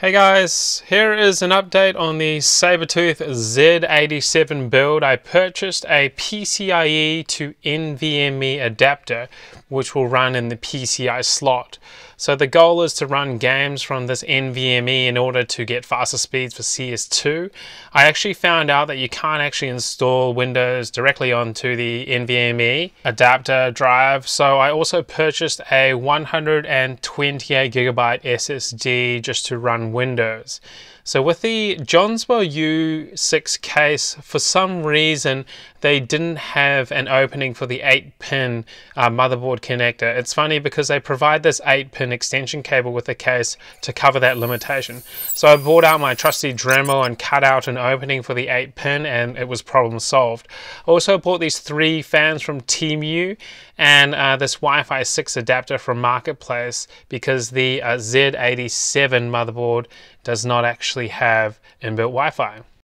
Hey guys, here is an update on the Sabertooth Z87 build. I purchased a PCIe to NVMe adapter which will run in the PCI slot. So the goal is to run games from this NVMe in order to get faster speeds for CS2. I actually found out that you can't actually install Windows directly onto the NVMe adapter drive. So I also purchased a 128 gigabyte SSD just to run Windows. So with the Jonsbo U6 case, for some reason, they didn't have an opening for the 8-pin uh, motherboard connector. It's funny because they provide this 8-pin extension cable with the case to cover that limitation. So I brought out my trusty Dremel and cut out an opening for the 8-pin and it was problem solved. I also bought these three fans from Temu and uh, this Wi-Fi 6 adapter from Marketplace because the uh, Z87 motherboard does not actually have inbuilt Wi-Fi.